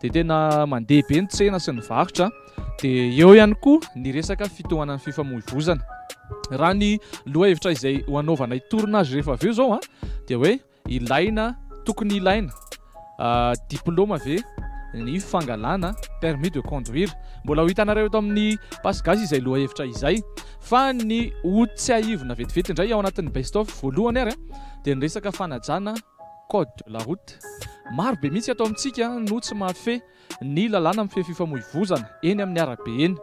dia tena mandeha be ny tsena sy ny varotra, dia eo ihany koa ny resaka fitohanan'ny fifamoivozana. Raha ny lohahevitra izay ho anaovanay tourne azy rehefa avy eo izao dia hoe ilaina, tokony ilaina diplaoma ve ny fangalana permis de conduire. Mbola ho hitanareo eto amin'ny Pass Gasy izay lohahevitra izay. Fa ny ho tsiahivina vetivety indray ao anatin'ny best of voalohany ary dia ny resaka fanajana Code de la route. Maro be mihitsy ato amintsika no tsy mahafehy ny lalàna mifehy fifamoivozana eny amin'ny arabe eny.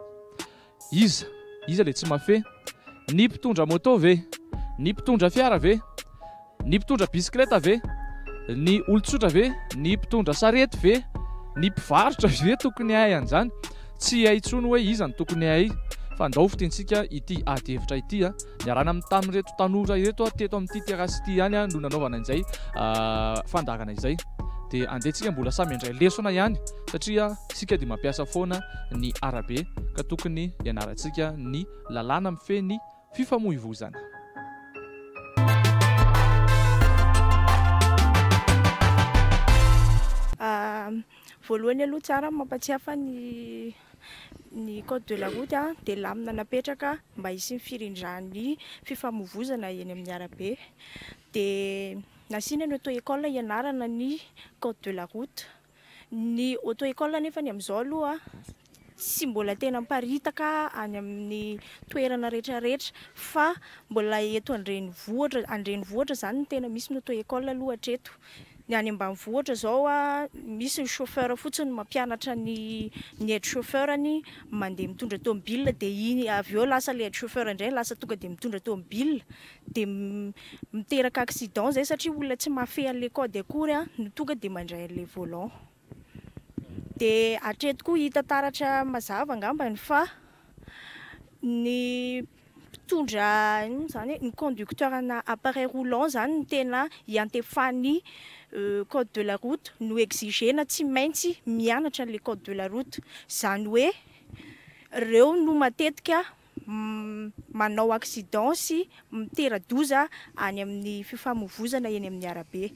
Iza? Iza ilay tsy mahafehy? Ny mpitondra moto ve? Ny mpitondra fiara ve? Ny mpitondra bisikileta ve? Ny olon-tsotra ve? Ny mpitondra sarety ve? Ny mpivarotra ve tokony hahay an'izany? Tsy hay intsony hoe iza no tokony hahay fa ndao fintintsika ity ady hevitra ity a! Niarahana amin'ny tamin'ireto tanora ireto a! Teto amin'ity terrasse ity ihany a! no nanaovana izay fandaharana izay dia andeha tsika mbola samy handray lesona ihany satria isika dia mampiasa foana ny arabe ka tokony hianarantsika ny lalàna mifehy ny fifamoivozana. Voalohany aloha tsara mampatsiahy fa ny ny code de la route dia lamina napetraka mba hisian'ny firindran'ny fifamovoizana eny amin'ny arabe. Dia nasiana ny auto école hianarana ny code de la route. Ny auto école anefa ny amin'izao aloha Tsy mbola tena miparitaka any amin'ny toerana rehetra rehetra fa mbola eto an-drenivohitra, an-drenivohitra izany no tena misy ny auto école aloha hatreto. Ny any ambanivohitra izao misy ny chauffeur fotsiny no mampianatra ny ny aide chauffeur-ny mandeha mitondra tomobilina dia iny avy eo lasa ilay aide chauffeur indray lasa tonga dia mitondra tomobilina dia miteraka accident izay satria olona tsy mahafehy an'ilay code akory no tonga dia mandray an'ilay volant. Dia hatreto koa hita taratra mazava angambany fa ny mpitondra inona moa izany e? ny conducteur ana appareil roulant izany no tena iantefan'ny code de la route no exigena tsy maintsy mianatra an'ilay code de la route. Izany hoe ireo no matetika manao accident sy mitera-doza any amin'ny fifamoivozana eny amin'ny arabe.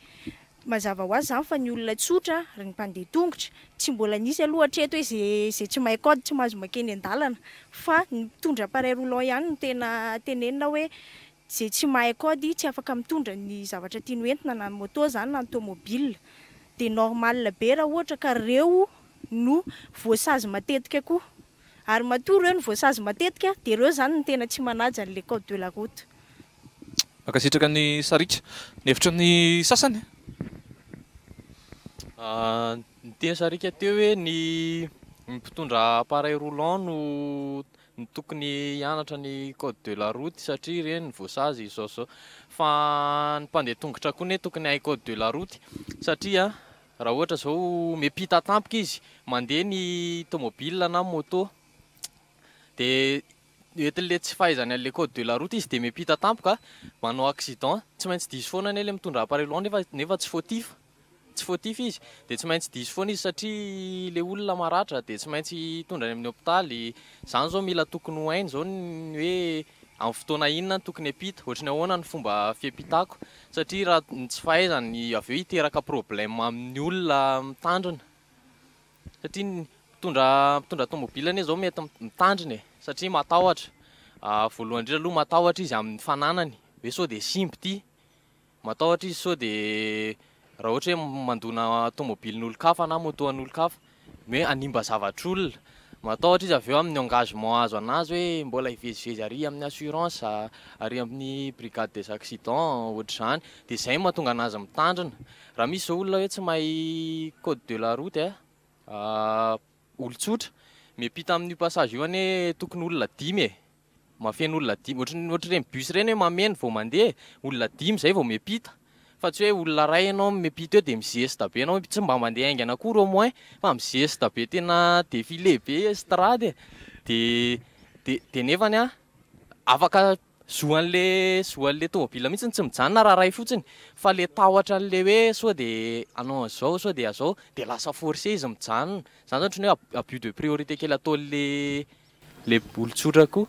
Mazava ho azy izany fa ny olona tsotra, ry ny mpandeha tongotra, tsy mbola nisy aloha hatreto hoe izay tsy mahay code tsy mahazo maika eny an-dalana fa ny mpitondra appareil roulant ihany no tena tenenina hoe izay tsy mahay code tsy afaka mitondra ny zavatra tiany ho entina na ny moto izany na ny tomobile. Dia normal be raha ohatra ka ireo no voasazy matetika koa. Ary matoa ireo no voasazy matetika dia ireo izany no tena tsy manaja an'ilay code de la route. Mankasitraka ny sariaka. Ny hevitry ny sasany? Ny teny sariaka teo hoe ny mpitondra appareil roulant no no tokony hianatra ny code de la route satria ireny voasazy izao sy izao. Fa ny mpandeha tongotra koa anie tokony hahay code de la route satria Raha ohatra izao miampita tampoka izy, mandeha ny tomobile na moto, dia entin'ilay tsy fahaizany an'ilay code de la route izy dia miampita tampoka, manao accident, tsy maintsy diso foana anie ilay mitondra appareil volant nefa nefa tsy fautif, tsy fautif izy, dia tsy maintsy diso foana izy satria ilay olona maratra dia tsy maintsy hitondra any amin'ny hopitaly, izany izao mila tokony ho hainy izao ny hoe. Amin'ny fotoana inona no tokony hiampita? Ohatry ny ahoana ny fomba fiampitako? Satria raha ny tsy fahaizany avy eo hiteraka problème amin'ny olona mitandrina. Satria ny mpitondra mpitondra tomobila anie izao mety mitandrina e! satria matahotra. Voalohany indrindra aloha matahotra izy amin'ny fananany, hoe sao dia simba ity. Matahotra izy sao dia raha ohatra hoe mandona tomobilin'olon-kafa na motoan'olon-kafa, ny hoe hanimba zavatr'olona. Matahotra izy avy eo amin'ny engagement azo an'azy hoe mbola hivezivezy ary amin'ny assurance, ary amin'ny brigade des accidents, ohatr'izany. Dia izay no mahatonga an'azy mitandrina. Raha misy izao olona hoe tsy mahay code de la route, olon-tsotra, miampita amin'io passage io anie tokony olona dimy e! Mahafeno olona dimy, ohatry ny ohatry ireny bus ireny hoe mameno vao mandeha, olona dimy izay vao miampita, fa tsy hoe olona iray ianao miampita eo dia mizesta be ianao, tsy mba mandeha haingana akory au moins, fa mizesta be tena défilé be estrade e! dia dia dia nefany an, afaka zo an'le zo an'le tomobil mihintsy ny tsy mijanona raha iray fotsiny, fa le tahotra an'le hoe sao dia hanao an'izao sao dia an'izao dia lasa forcé izy mijanona, izany izany ohatry ny hoe abus de priorité kely ataon'le le olon-tsotra koa.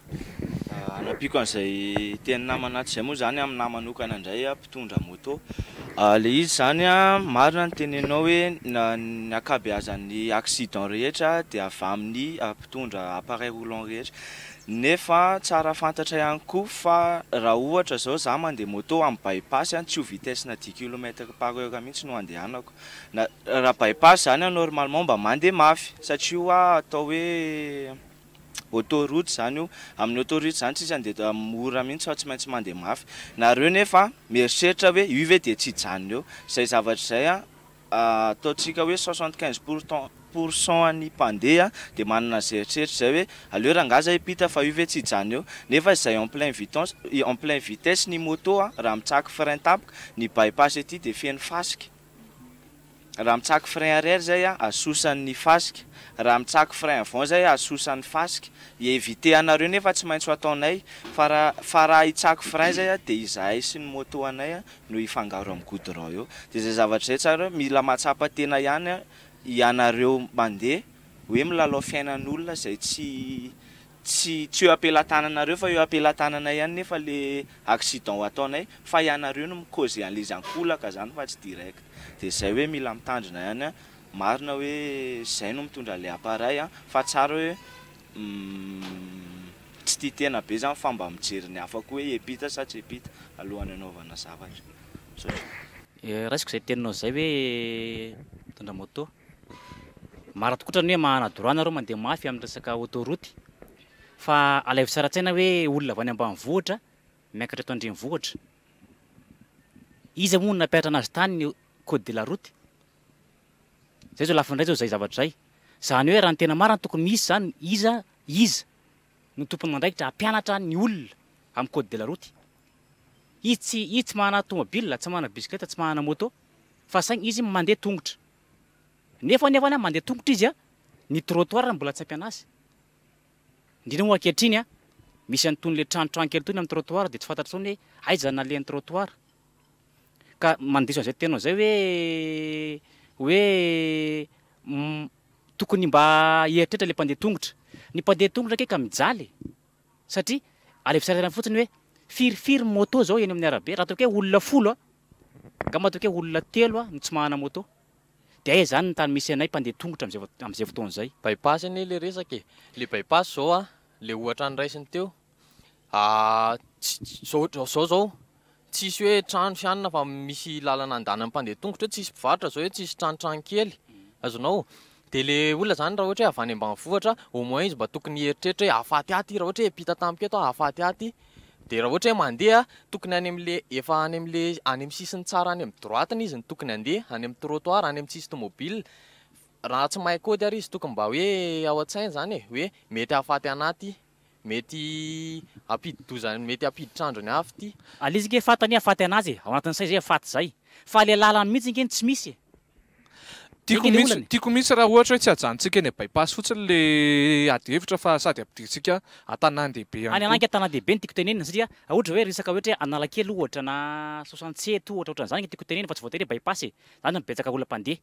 Hanampiako an'izay teny namana ato izay moa izany aho amin'ahy manokana indray aho mpitondra moto ilay izy izany an marina ny tenenao hoe ny ankabeazan'ny accident rehetra dia avy amin'ny mpitondra appareil roulant rehetra nefa tsara fantatra ihany koa fa raha ohatra izao izaho mandeha moto amin'ny by pass an tsy io vitesse-na dix kilomètre par heure mihintsy no andehanako Na raha bypass izany an normalement mba mandeha mafy satria io hoa atao hoe auto route izany io, amin'ny auto route izany tsisy handeha mora mihintsy fa tsy maintsy mandeha mafy, nareo nefa mieritreritra hoe io ve dia tsy hijanona eo, izay zavatra izay an ataontsika hoe soixante quinze pour cent. Pour son an'i mpandeha dia manana izay eritreritra izay hoe aleo rangahy zay hiampita fa io ve tsy hijanona eo nefa izay en plein vitence en plein vitesse ny moto a raha mitsaky frein tapaka ny bypass ety dia feno fasika raha mitsaky frein arrière zay a asosan ny fasika raha mitsaky frein avant zay a asosan ny fasika hi-eviter anareo nefa tsy maintsy ho ataonay fa raha fa raha hitsaky frein zay a dia izahay sy ny moto anay a no hifangaro am goudron eo dia izay zavatra izay tsara mila mahatsapa tena ihany Ianareo mandeha hoe milalao fiainan'olona izay tsy tsy tsy eo am-pelatananareo fa eo am-pelatananay ihany nefa le accident ataonay fa ianareo no mi-causer an'il'izy ankolaka zany fa tsy direct de zay hoe mila mitandrina ihany an marina hoe zay no mitondra an'ilay appareil an fa tsara hoe tsy tia tena be zany fa mba mijery ny hafa koa hoe epita sa tsy epita alohan'ny anaovana zavatra. Raisiko izay teninao izay hoe mitondra moto. Marina tokoa otrany hoe mahana droit nareo mandeha mafy amin'ny resaka autoroute fa alaivo tsara an-tsaina hoe olona avy any ambanivohitra miakatra eto an-drenivohitra. Iza moa no nampianatra anazy tany ny code de la route? Izay izao lafiny iray izao izay zavatra izay. Izany hoe raha ny tena marina tokony misy izany iza iza no tompon'andraikitra hampianatra ny olona amin'ny code de la route. Izy tsy izy tsy manana tomobilina, tsy manana bisikileta, tsy manana moto fa saingy izy mandeha tongotra. Nefa anefany mandeha tongotra izy ny trottoir no mbola tsy ampiana azy. Indrindra moa ankehitriny a, misy an'itony le tranotrano kely itony amin'ny trottoir dia tsy fantatra intsony hoe aiza ny nalehan'ny trottoir. Ka mandiso an'izay teninao izay hoe hoe Tokony mba hieritreritra ilay mpandeha tongotra. Ny mpandeha tongotra kay ka mijaly e! Satria alevitra sary fotsiny hoe firy firy ny moto izao eny amin'ny arabe. Raha ataoko hoe olona folo a! Angamba ataoko hoe olona telo a no tsy manana moto. Dia aiza izany ny tany misy anay mpandeha tongotra amin'izay amin'izay fotoana izay? By-pass anie ilay resaka e! Ilay by-pass izao a, ilay ohatra niraisiny teo, Zao zao zao tsisy hoe trano sy hanina fa misy lalana andehanan'ny mpandeha tongotra eo tsisy mpivarotra zao eo tsisy tranotrano kely azonao de le olona zany raha ohatra hoe avy any ambanivohitra au moins izy mba tokony hieritreritra hoe ahafaty ahy ty raha ohatra hoe mpita tamiko eto aho ahafaty ahy ty de raha ohatra hoe mandeha tokony any amle efa any amle any amin'ny sisiny tsara any amin'ny droite-ny izy no tokony handeha any amin'ny trottoir any amin'ny tsisy tomobile raha tsy mahay kody ary izy tokony mba hoe ao an-tsainy zany e hoe mety ahafaty anahy ty mety hampidi-doza mety hampiditra andro ny hafa ity. Aleo izy ange fantany hoe hahafaty anazy e, ao anatin'ny sainy izay hahafaty izay. Fa ilay lalany mihitsy ange no tsy misy e. Zay ange ilay olana e. Tiako mihitsy raha ohatra hoe tsy hajanontsika eny by-pass fotsiny ilay ady hevitra fa sady hampidirintsika an-tanàn-dehibe ihany koa. Any ananky an-tanàn-dehibe no tiako tenenina satria raha ohatra hoe resaka ohatra hoe Analakely ohatra na Soasantsety ohatra ohatran'izany no tiako tenenina fa tsy voatery hoe by-pass e. Izany no betsaka olona mpandeha.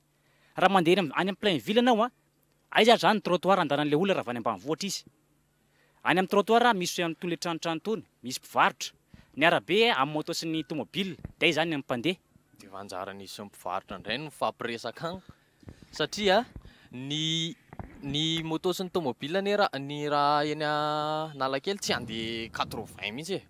Raha mandeha any amin'ny plein ville ianao a. Aiza ary zany ny trottoir andehanan'ilay olona raha avy any ambanivohitra izy? Any amin'ny trottoir a misy an'itony le tranotrano tony, misy mpivarotra. Ny arabe a amin'ny moto sy ny tomobile dia aiza any ny mpandeha? Dia efa anjaran'izy mpivarotra indray ny mifampiresaka an! Satria a ny ny moto sy ny tomobile anie raha ny raha eny analakely tsy handeha quatre vingt mihitsy e!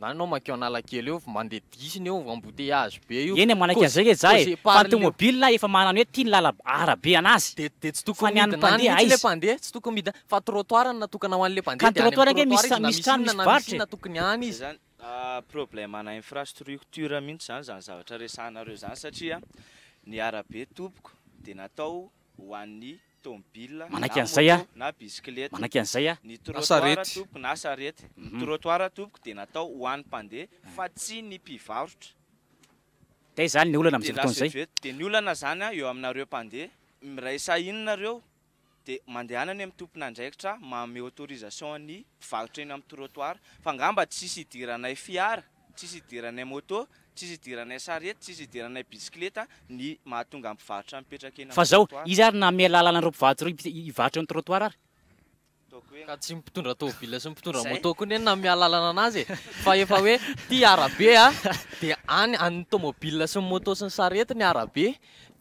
Zany anao mankeo analakely eo fa mandeha dix ny eo embouteillage be io. Eny e manaiky an'izay ve za e, fa ny tomobilina efa manana hoe ity ny lala arabe anazy, dia tsy tokony midina any mihintsy ilay mpandeha, tsy tokony midina fa trottoir no natokana ho an'ilay mpandeha, dia any amin'ny trottoir izy na misy inona na misy inona tokony any izy. Izany problème ana infrastructure mihintsy izany izany zavatra resahanareo izany satria ny arabe tompoko dia natao ho an'ny tômôbila Manaiky na an'izay môtô aho. na bisikileta. Manaiky an'izay aho. Ny trottoir sarety. tompoko na sarety. Ny trottoir tompoko dia natao ho an'ny mpandeha fa tsy ny mpivarotra. Dia izany ilay olana amin'izay Dia fotoana lasa izay. eto. Dia ny olana izany eo aminareo mpandeha. Miray sahy iny nareo dia mandehana any amin'ny tompon'andraikitra manome autorisation ny mpivarotra eny amin'ny trottoir. Fa angamba tsy hisy hidiranay fiara. Tsisy idiranay moto, tsisy idiranay sarety, tsisy idiranay bisikileta ny mahatonga ny mpivarotra mipetraka eny amin'ny trottoir. Fa zao, iza ary no namehy lalana an'ireo mpivarotra ireo hivarotra eo amin'ny trottoir ary? Ka tsy ny mpitondra tômôbila sy ny mpitondra moto koa anie no namehy alalana anazy e! Fa efa hoe ity arabe a, dia any an'ny tômôbila sy ny moto sy ny sarety ny arabe,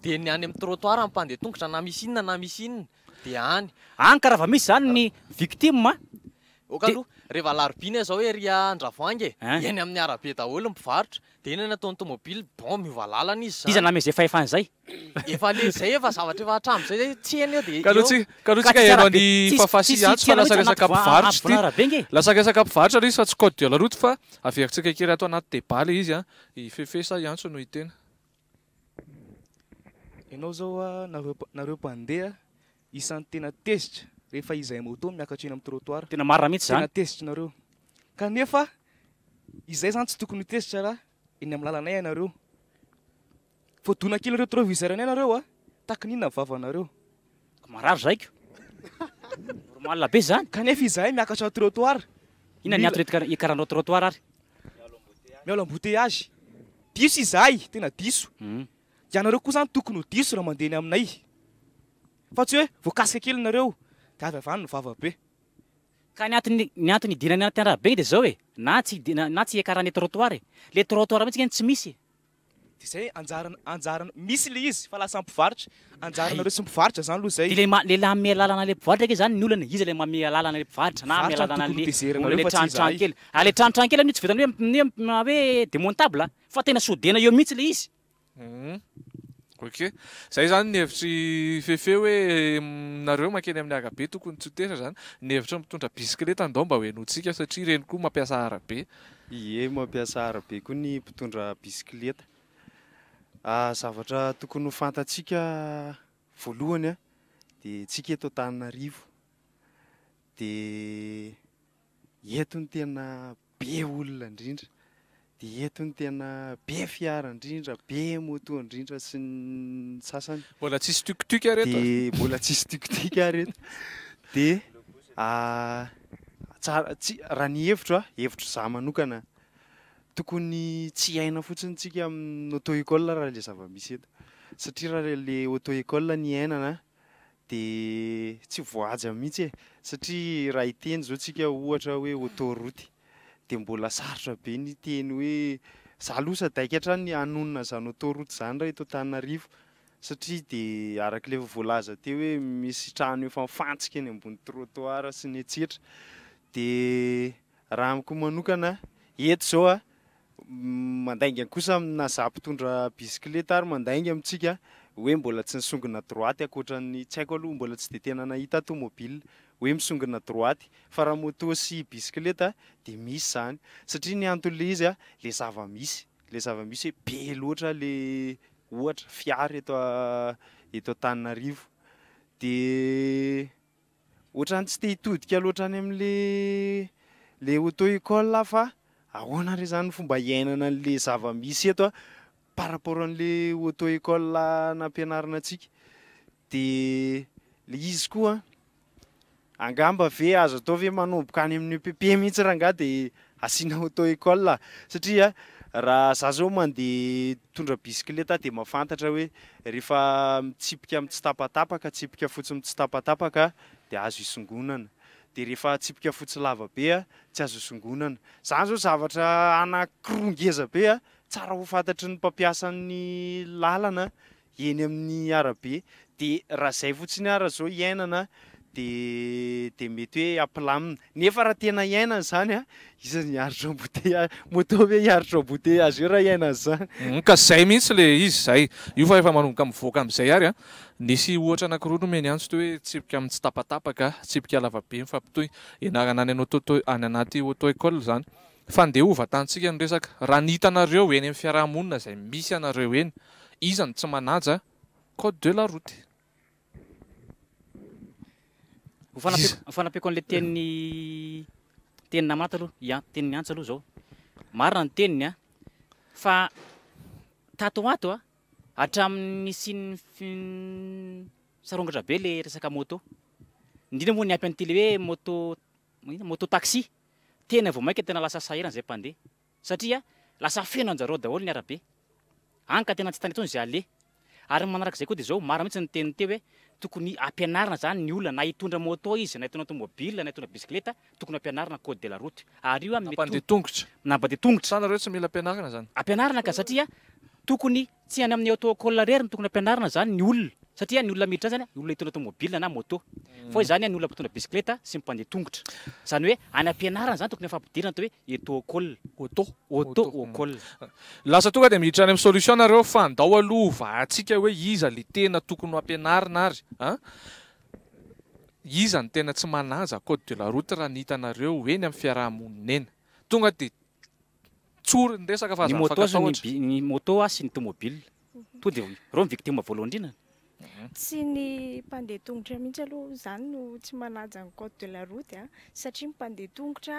dia ny any amin'ny trottoir ny mpandeha tongotra na misy inona na misy inona dia any. Any ka raha vao misy izany ny victime a! Ok aloha reva alarobia ne zao ery Andravoahangy e, eny amin'ny arabe daholo ny mpivarotra, dia eny anatony tomobile, bon miova lalana izy zany. Iza namezy efa efa an'izay? Efa le zay efa zavatra efa hatramin'izay zay tsy heno eo dia eo. Ka aloha tsika heno an'i Fafa sy Atsy fa lasa resaka mpivarotra ity, lasa resaka mpivarotra ilay izy fa tsy code de la route fa averintsika kely ato anaty débat ilay izy an, i Fefe sa i Antso no hiteny. Ianao zao an, nareo nareo mpandeha Isan'ny tena tezitra rehefa izay moto miakatra eny amin'ny trottoir. Tena marina mihitsy izany. Tena tezitra ianareo. Kanefa izay izany tsy tokony ho tezitra raha eny amin'ny lalanay ianareo. Voadona kely retroviseur-nay ianareo a! Takin'inona ny vavanareo? Ka marary zaiko. Normal be izany. Kanefa izahay miakatra ny trottoir. Inona ny antony eto hiakaranao trottoir ary? Mialo embouteillage. Diso izahay, tena diso. Hum. Ianareo koa izany tokony ho diso raha mandeha ny aminay. Fa tsy hoe voakasika kely nareo dia avy avany ny vava be. Ka ny antony ny antony hidinany anaty arabe dia zao e, na tsy hidina na tsy hiakarany le trottoir e. Le trottoir mintsy nge no tsy misy e. Dia zay anjaran anjaran misy le izy fa lasa mpivarotra. Anjaranareo sy mpivarotra zany aloha zay. Dia le le la ame alalana le mpivarotra nge zany ny olana e. Iza le mame alalana le mpivarotra na ame alalana le olona le tranotrano kely. Ary le tranotrano kely amin'io tsy vitan'ny hoe hoe demontable a. Fa tena sodena eo mihitsy le izy. Hum ok. Zay zany ny hevitry Fefe hoe nareo makeny amin'ny agabe tokony tsy ho teza zany. Ny hevitry ny mpitondra bisikileta ndao mba ho henointsika satria ireny koa mampiasa arabe. Ie mampiasa arabe koa ny mpitondra bisikileta. Zavatra tokony ho fantatsika voalohany dia tsika eto Antananarivo dia eto no tena be olona indrindra dia eto no tena be fiara indrindra, be moto indrindra sy ny sasany. Mbola tsisy tuk-tuk ary eto a! Dia mbola tsisy tuk-tuk ary eto. Dia tsara, tsy, raha ny hevitro a, hevitro za manokana, tokony tsy hiaina fotsiny tsika amin'ny auto-école raha le zava-misy eto. Satria raha le auto-école no iainana dia tsy voahaja mihitsy e! satria raha hiteny izao tsika ohatra hoe autoroute dia mbola sarotra be ny hiteny hoe za aloha sadaika hatrany hanonona izany autoroute izany raha eto Antananarivo satria dia araka ilay efa voalaza teo hoe misy trano efa mifantsika eny ambony trottoir sy ny etsetra dia raha amiko manokana eto izao a Mandainga kosa amina za mpitondra bisikileta ary mandainga amintsika hoe mbola tsy nisongona droite ankoatran'ny tsy haiko aloha mbola tsy dia tena nahita tomobile hoe misongona droite fa raha moto sy bisikileta dia misy izany satria ny anton'ilay izy ilay zava-misy ilay zava-misy hoe be loatra ilay ohatra fiara eto eto Antananarivo dia Otrany tsy te hitodika loatra any amle le auto école aho fa ahoana re zany ny fomba hiainana anle zava misy eto a par rapport anle auto école nampianarina antsika de le izy koa angamba ve azo atao ve manomboka any amin'ny EPP mihitsy rangahy de Asiana auto école satria raha za zao mande mitondra bisikileta de mafantatra hoe rehefa mitsipika mitsitapatapaka tsipika fotsy mitsitapatapaka de azo isongonana de rehefa tsipika fotsy lava be a tsy azo isongonana zany zao zavatra anakroa ngeza be a tsara ho fatatry ny mpampiasa ny lalana eny amin'ny arabe de raha zay fotsiny ara zao iainana de de mety hoe apilamina nefa raha tena iainana izany a iza no hiaritra embouteillage moto ve hiaritra embouteillage eo raha iainana izany. Humm ka zay mihitsy le izy zay io fa efa manomboka mivoaka amizay ary a nisy ohatra anakiroa nomeny antsy toy hoe tsipika amin'ny tsy tapatapaka, tsipika lavabe mifapitohy, ianarana any an'auto any anaty auto école zany. Fandeha ho vatantsika ny resaka. Raha ny hitanareo eny amin'ny fiaraha-monina izay misy anareo eny, iza no tsy manaja code de la route? Ho fanampiako, ho fanampiako an'ilay tenin'ny tenin'i Namata aloha, i An- tenin'i Antsa aloha izao. Marina ny teniny an, fa tato ho ato an, hatramin'ny nisian'ny fi- sarongatra be ilay resaka moto. Indrindra moa ny ampy an'ity ilay hoe moto, maninona, moto taxi. tena vao maika tena lasa sahirana izay mpandeha satria lasa feno anjareo daholo ny arabe any ka tena tsy hitana intsony izay aleha ary ny manaraka izay koa dia izao marina mihitsy ny teniny teo hoe tokony ampianarina izany ny olona na hitondra moto izy na hitondra tomobile na hitondra bisikileta tokony ampianarina code de la route ary io an na mpandeha tongotra na mpandeha tongotra sa nareo tsy mila ampianarina izany ampianarina ka satria tokony Tsy any amin'ny autocol irery no tokony ampianarina izany ny olona satria ny olona miditra any izany olona hitondra tomobile na moto fa izany any olona mpitondra bisikileta sy mpandeha tongotra izany hoe any ampianarana izany tokony efa ampidirina atao hoe autocol auto autocol. Lasa tonga dia miditra any amin'ny solution nareo fa ndao aloha ho vahatsika hoe iza le tena tokony ho ampianarina ary an! iza no tena tsy manaja code de la route raha ny hitanareo eny amin'ny fiaraha-monina eny! tonga dia Tsory ny resaka fa aza afaka atao ohatra. Ny moto sy ny tomobile. Tonga dia ireo no victime voalohany indrindra. Tsy ny mpandeha tongotra mihitsy aloha izany no tsy manaja ny code de la route a! satria ny mpandeha tongotra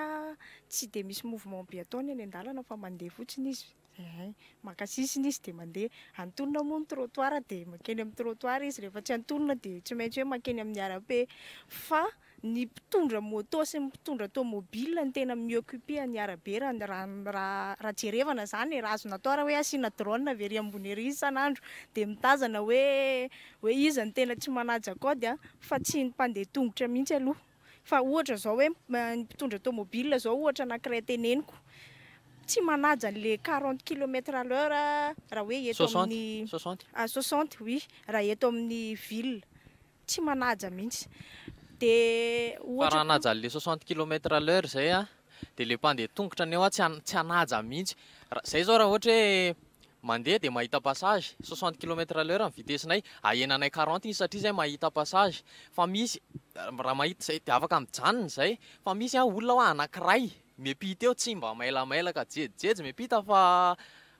tsy dia misy mouvement be ataony eny an-dalana fa mandeha fotsiny izy ein! maka sisiny izy dia mandeha. Antonona moa ny trottoir dia makeny amin'ny trottoir izy, rehefa tsy antonona dia tsy maintsy hoe makeny amin'ny arabe fa Ny mpitondra moto sy ny mpitondra tomobil no tena mi occuper an'ny arabe raha raha raha jerevana izany e! Raha azo natao raha hoe asiana drone avy ery ambony ery isan'andro dia mitazana hoe hoe iza no tena tsy manaja code a! fa tsy ny mpandeha tongotra mihitsy aloha fa ohatra izao hoe ny mpitondra tomobil izao ohatra anankiray teneniko tsy manaja an'ilay quarante kilomètre à l'heure raha hoe eto amin'ny soixante soixante ah soixante oui raha eto amin'ny ville Tsy manaja mihitsy. Dia ohatra. Fa raha hanaja an'ilay soixante kilomètre à l'heure izay an, dia ilay mpandeha tongotra anio tsy tsy hanaja mihitsy. Raha izay izao raha ohatra hoe mandeha dia mahita passage, soixante kilomètre à l'heure ny vitesse-nay, ahenanay quarante izy satria izay mahita passage. Fa misy, raha mahita izay dia afaka mijanona izay. Fa misy an olona hoa anankiray miampita eo tsy mba mailamailaka, jejojejo miampita fa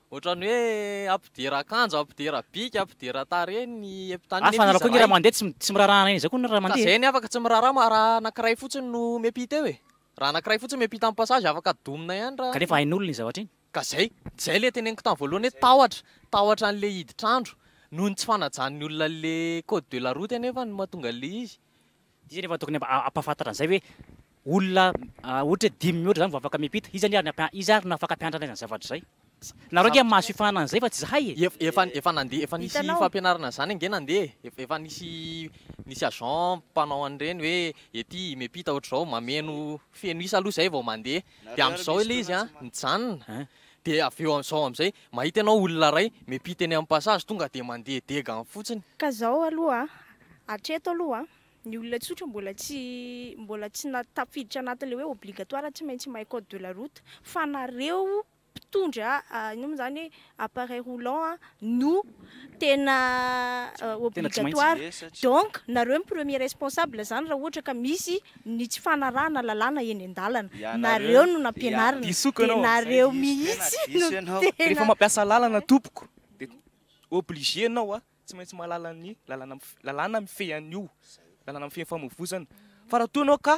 Ohatran'ny hoe ampidera akanjo, ampidera bika, ampidera tarehy ny epitanin'ny Hafa anareo koa anie raha mandeha tsy tsy miraharaha anay izay koa anareo raha mandeha e. Zay anie afaka tsy miraharaha ma raha anankiray fotsiny no miampita eo e. Raha anankiray fotsiny miampita amin'ny passage afaka domina ihany raha. Kanefa hain'olona iny zavatra iny. Ka zay, zay le teneniko tany voalohany hoe tahotra, tahotra an'le hiditra andro noho ny tsy fanajan'ny olona an'le code de la route anefa no mahatonga an'le izy. Iza anefa no tokony hampahafantatra an'izay hoe olona ohatra hoe dimy mihoatra izany vao afaka miampita? Iza ary no iza ary no afaka hampiantrana izany zavatra izay? Nareo ange mahazo fifanana an'izay fa tsy izahay e! Efa efa nandeha efa nisy fampianarana an'izany ange nandeha e! Efa nisy nisy agent mpanao an'ireny hoe ety miampita ohatr'izao mameno feno isa aloha izay vao mandeha dia amin'izao ilay izy an mijanona Dia avy eo amin'izao amin'izay mahita ianao olona iray mipita eny amin'ny passage tonga dia mandeha dega any fotsiny. Ka izao aloha hatreto aloha ny olona tsotra mbola tsy mbola tsy tafiditra anatin'ilay hoe obligatoire tsy maintsy mahay code de la route fa nareo mpitondra inona moa izany hoe appareil roulant no tena obligatoire donc nareo ny premier responsable zany raha ohatra ka misy ny tsy fanarahana lalàna eny an-dalana nareo no nampianarina de nareo mihitsy no tena rehefa mampiasa lalana tompoko de obligé anao a tsy maintsy mahalala ny lalana lalàna mifehy an'io lalàna mifehy ny famoivozana fa raha toa anao ka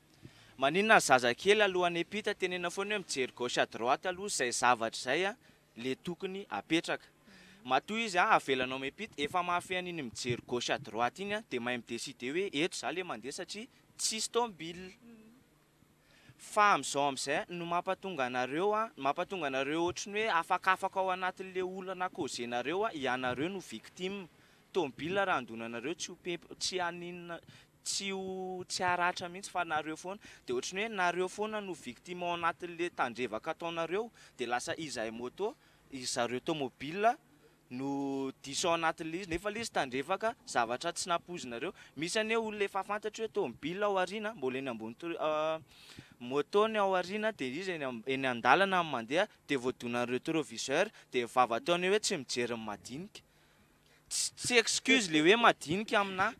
Maninona ny zaza kely alohan'ny hiampita tenena foana hoe mijery gauche à droite aloha izay zavatra izay le tokony apetraka. Matoa izy avelanao miampita efa mahafehy an'iny mijery gauche à droite iny dia mahay mi-decider hoe eto za le mandeha satria tsisy tômbila. Fa amin'izao amin'izay no mampatonga anareo mampatonga anareo ohatran'ny hoe afakafaka ao anatin'le olana causenareo ianareo no victime. Tômbila raha handona anareo tsy ho pep tsy haninona Tsy ho tsy haratra mihitsy fa nareo foana. Dia ohatry ny hoe nareo foana no victime ao anatin'ilay tandrevaka ataonareo. Dia lasa izahay moto, ry zareo tomobile no diso ao anatin'ilay izy. Nefa ilay izy tandrevaka, zavatra tsy nampoizinareo. Misy anie olona efa fantatro hoe tomobile ao aoriana, mbola eny ambony to- moto ny ao aoriana, dia izy eny am- eny an-dalana no mandeha, dia voadonan'ny retroviseur, dia vava teo anie hoe tsy mijery ny madinika. Tsy excuse le hoe madinika aminà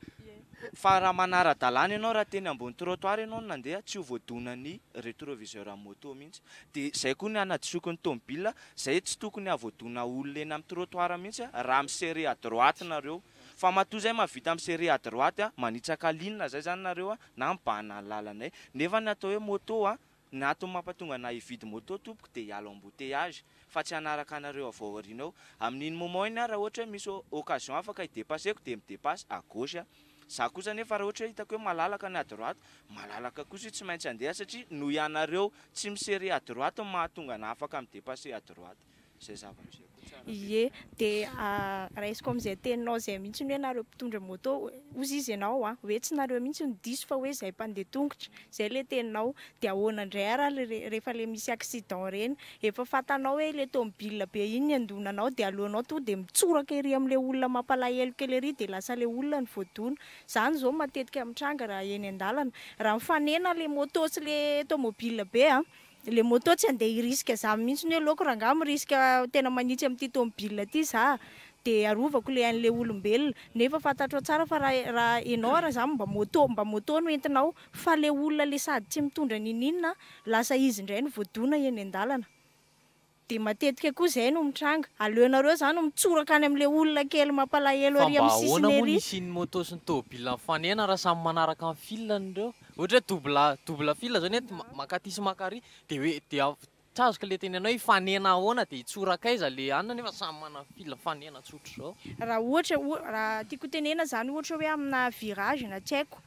fa raha manara-dalàna ianao raha teny ambony trottoir ianao no nandeha tsy ho voadonan'ny retroviseur an'ny moto mihitsy dia izay koa ny hanadisoako ny tomobila izay tsy tokony havoadona olona eny amin'ny trottoir mihitsy raha mi serrer à droite nareo fa matoa izay mahavita mi serrer à droite manitsaka ligne izay izany nareo na mibahana ny lalanay nefa ny atao hoe moto Ny antony mampatonga anah hividy moto tompoko dia hiala ao embouteillage fa tsy hanaraka anareo avy ao aoriana ao. Amin'iny moment iny aho raha ohatra hoe misy occasion afaka hidepaseko dia midepasse à gauche aho. Za kosa nefa raha ohatra hoe hitako hoe malalaka ny à droite, malalaka kosa io tsy maintsy andeha satria noho ianareo tsy mi-serrer à droite no mahatonga anah afaka mi-depasser à droite. izay zavatra izay koa tsara be. Ie, dia raisiko amin'izay teninao izay mihitsy ny hoe nareo mpitondra moto, hozy izy ianao an, hoe tsy nareo mihitsy no diso fa hoe izay mpandeha tongotra, izay ilay teninao, dia ahoana indray ara le rehefa ilay misy accident ireny, efa fantanao hoe ilay tomobile be iny ny handona anao dia aleonao tonga dia mitsoraka ery amin'ilay olona mampalahelo kely ery dia lasa ilay olona no voadona, izany izao no matetika mitranga raha eny an-dalana, raha mifanena ilay moto sy ilay tomobile be an, Le moto tsy andeha hirisika za mihitsy hoe loako rangah mirisika tena manitsy amin'ity tomobile ty za de arovako le ain'le olombelona nefa fantatro tsara fa ra ra enao ara za mba moto mba moto no entinao fa le olona le sady tsy mitondra niniana lasa izy ndray no voadona eny an-dalana Dia matetika koa izay no mitranga. Aleonareo izany mitsoraka any amin'ilay olona kely mampalahelo ery amin'ny sisiny ery. Fa mba ahoana moa ny isian'ny moto sy ny tomobilina mifanena raha samy manaraka ny fil-ny ireo? Ohatra hoe double double fil izao ny eto, maka aty sy maka ary, dia hoe dia tazoko ilay teny anao hoe hifanena ahoana dia hitsoraka aiza ilay anona nefa samy manana fil mifanena tsotr'izao? Raha ohatra, raha tiako tenena izany ohatra hoe amina virage na tsy haiko,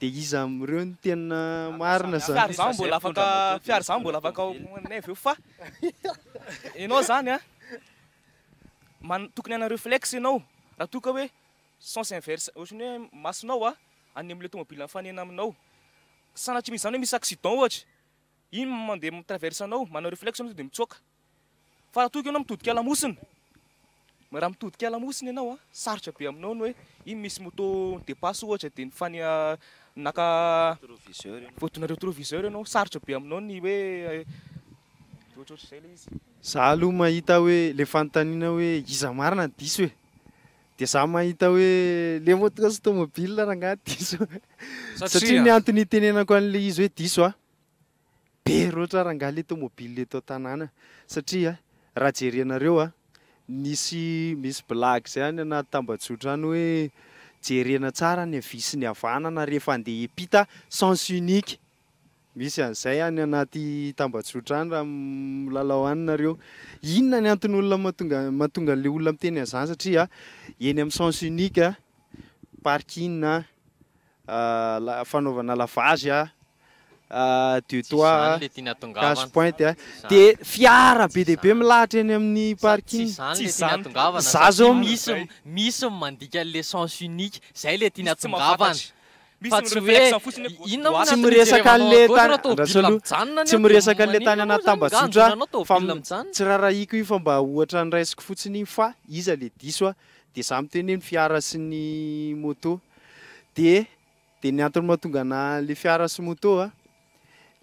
Dia iza amin'ireo no tena marina izany? Fiara izany mbola afaka, fiara izany mbola afaka ao aminay avy eo fa ianao izany an, man, tokony hanana reflexe ianao raha toa ka hoe sens inverse, ohatran'ny hoe masonao an, any amin'ilay tomobila mifanena aminao. Sanatria misy izany hoe misy accident ohatra, iny mandeha mi-traverse anao, manao reflexe ianao sao dia mitsoaka. Faratoky ianao mitodika alamosina. Raha mitodika alamosina ianao a, sarotra be aminao ny hoe iny misy moto ni-depasse ohatra dia nifania naka vodina retroviseur ianao, sarotra be aminao ny hoe ohatrohatr'izay ilay izy. Za aloha mahita hoe le fanontaniana hoe iza marina ny diso e? dia za mahita hoe le moto sy tomobile rangahy diso satria ny antony itenenako an'ilay izy hoe diso aho Be loatra ary angaha le tomobile eto an-tanàna satria raha jerenareo a, nisy misy blague zay any anaty tambajotra any hoe jerena tsara ny havia sy ny havanana rehefa andeha hiampita sens unique. Misy an'izay any anaty tambajotra any raha milalao any nareo. Inona ny anton'olona mahatonga mahatonga an'le olona miteny an'izany satria eny amin'ny sens unique parking fanaovana lavage a, du toit a, cash point a, de fiara be dia be milahatra eny amin'ny parking. Tsy izany le tiana tongavana satria misy misy ny mandika an'le sens unique, zay le tiana tongavana fa tsy hoe inona moa ny antony ijerevanao à gauche raha tômôbila mijanona nefa de maninona moa zany mijanona anao tômôbila mijanona. Tsy rarahiko io fa mba ohatra niraisiko fotsiny io fa iza le diso a. Dia izaho miteny hoe ny fiara sy ny moto. Dia dia ny antony mahatonga anà ilay fiara sy moto a,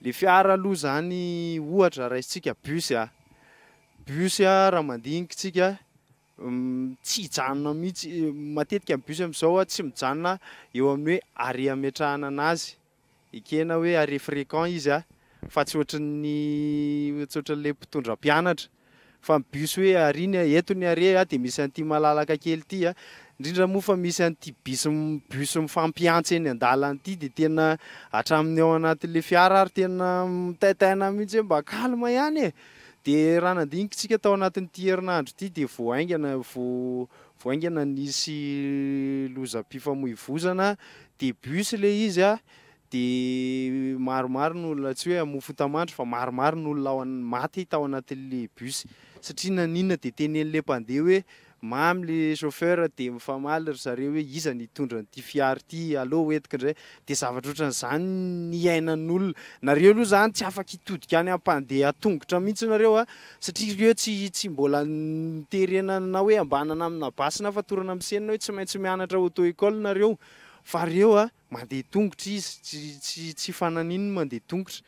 ilay fiara aloha izany ohatra raisintsika bus a, bus a raha mandinika isika tsy hijanona mihitsy, matetika ny bus amin'izao a tsy mijanona eo amin'ny hoe ary hametrahana an'azy. Ekena hoe arrêt fréquent izy a, fa tsy ohatran'ny tsy ohatran'ilay mpitondra mpianatra fa ny bus hoe arrêt ny eto ny arrêt a dia misy an'ity malalaka kely ity a, indrindra moa fa misy an'ity bis bus mifampihantsy eny an-dalana ity dia tena hatramin'ny ao anatin'ilay fiara ary tena mitaitaina mihitsy hoe mba calme ihany e! dia raha nandiniko tsika tao anatin'ity herinandro ity dia vao haingana vao Vao haingana nisy lozam-pifamoivozana dia bus ilay izy a, dia maromaro ny olona, tsy hoe hamoa fota-mandry fa maromaro ny olona ao an- maty tao anatin'ilay bus satria naninona dia tenen'ilay mpandeha hoe mamy ilay chauffeur dia mifamaly ry zareo hoe iza nitondra an'ity fiara ity, aleo hoentiko indray Dia zavatra ohatran'izany ny iainan'olona. Nareo aloha izany tsy afaka hitodika any am-pandeha an-tongotra mihitsy nareo a! Satria ireo tsy tsy mbola noterena na hoe ambanana amina basy na fatorana amin'ny seny na hoe tsy maintsy mianatra auto-école nareo. Fa ireo a, mandeha tongotra izy, tsy tsy tsy fananin ny mandeha tongotra.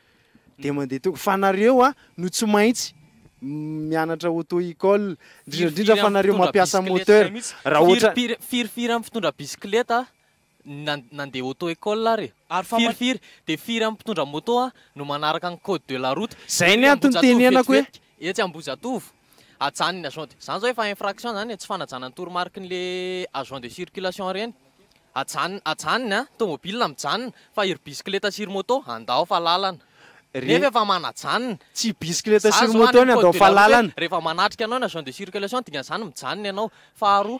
Dia mandeha tongotra. Fa nareo a no tsy maintsy mianatra auto-école. Indrindra indrindra fa nareo mampiasa moteur. Raha ohatra. Firifiry amin'ny fitondra bisikileta nandeha auto école ary e! Ary fa firy firy dia firy amin'ny mpitondra moto no manaraka ny code de la route? Zay ny antony itenenako hoe. Etsy Ambohijatovo ajanony ny agent de, zany zao efa infraction zany e, tsy fanajana ny toromarikiny le agent de circulation ireny, ajanony ajanony an, tomobile mijanona fa iry bisikileta sy iry moto andao fa lalana, nefa efa manajanona, Tsy bisikileta sy iry moto ihany andao fa lalana. Rehefa manatrika anao ny agent de circulation dingan'izany mijanona ianao, faharoa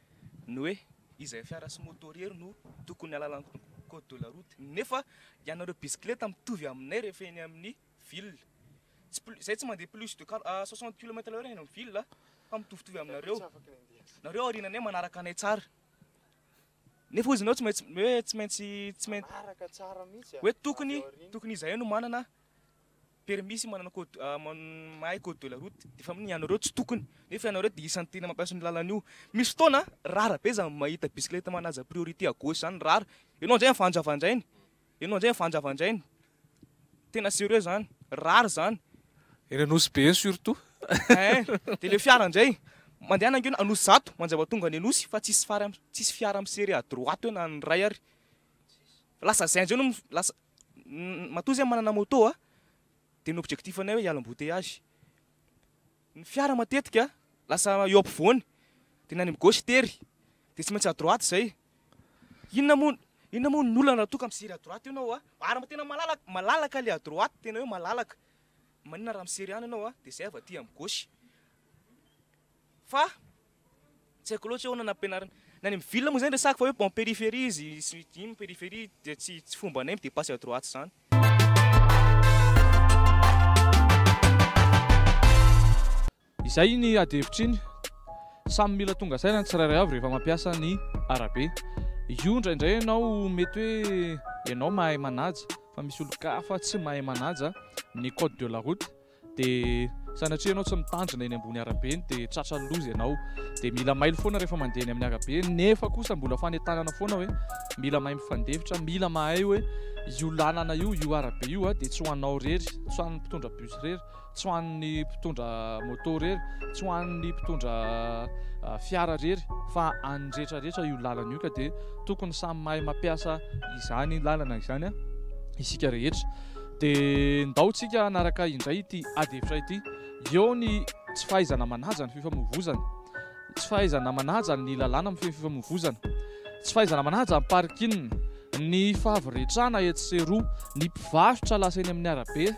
ny hoe izay fiara sy moto irery no tokony halalan'ny code de la route nefa ianareo bisikileta mitovy aminay rehefa eny amin'ny ville tsy plus izay tsy mandeha plus de soixante kilomètre l'heure eny amin'ny ville fa mitovitovy aminareo nareo aoriananay manaraka anay tsara nefa izy anao tsy maintsy hoe tsy maintsy tsy maintsy hoe tokony tokony izahay no manana permis sy manana code mahay code de la route dia efa mino ianareo tsy tokony nefa ianareo dia isan'ny tena mampiasa io lalana io misy fotoana rara be zany mahita bisikileta manaja priorité à gauche zany rara ianao amin'izay avanjavanjainy ianao amin'izay avanjavanjainy tena sérieux zany rara zany eny Anosy be eny surtout eh dia le fiara indray mandehana angina Anosy zato manjava tonga any Anosy fa tsisy fara tsisy fiara misery à droite eo na ny iray ary lasa zenjo no lasa Matoa zay manana moto a de ny objectif anay hoe hiala embouteillage. Ny fiara matetika lasa eo ampovoany de na any am gauche tery de tsy maintsy à droite zay. Inona moa inona moa ny olana raha toa ka misery à droite eo ianao a? Ary tena malalaka malalaka le à droite tena hoe malalaka. Maninona raha misery any ianao a de zay vao aty am gauche. Fa Tsy haiko loatra ahoana nampianarina. Ny any amin'ny ville moa izany resahako fa hoe en périphérie izy sy iny périphérie dia tsy tsy fombanay mi dépasse à droite izany. Izay ny adihevitra iny. Samy mila tonga saina ny tsirairay avy rehefa mampiasa ny arabe. Io indraindray ianao mety hoe ianao mahay manaja fa misy olon-kafa tsy mahay manaja ny code de la route. Dia sanatria ianao tsy mitandrina eny ambony arabe eny dia tratran'ny loza ianao. Dia mila mailo foana rehefa mandeha eny amin'ny arabe nefa kosa mbola fanentanana foana hoe mila mahay mifandefitra, mila mahay hoe io lalana io, io arabe io dia tsy ho anao irery, tsy ho an'ny mpitondra bus irery, tsy ho an'ny mpitondra moto irery, tsy ho an'ny mpitondra fiara irery fa an'ny rehetra rehetra io lalana io ka dia tokony samy mahay mampiasa izany lalana izany isika rehetra. Dia ndao tsika hanaraka indray ity ady hevitra ity. Eo ny tsy fahaizana manaja ny fifamoivozana. Tsy fahaizana manaja ny lalàna mifehy ny fifamoivozana. Tsy fahaizana manaja ny parking. Ny fahaviretrana etsy sy eroa. Ny mpivarotra lasa eny amin'ny arabe.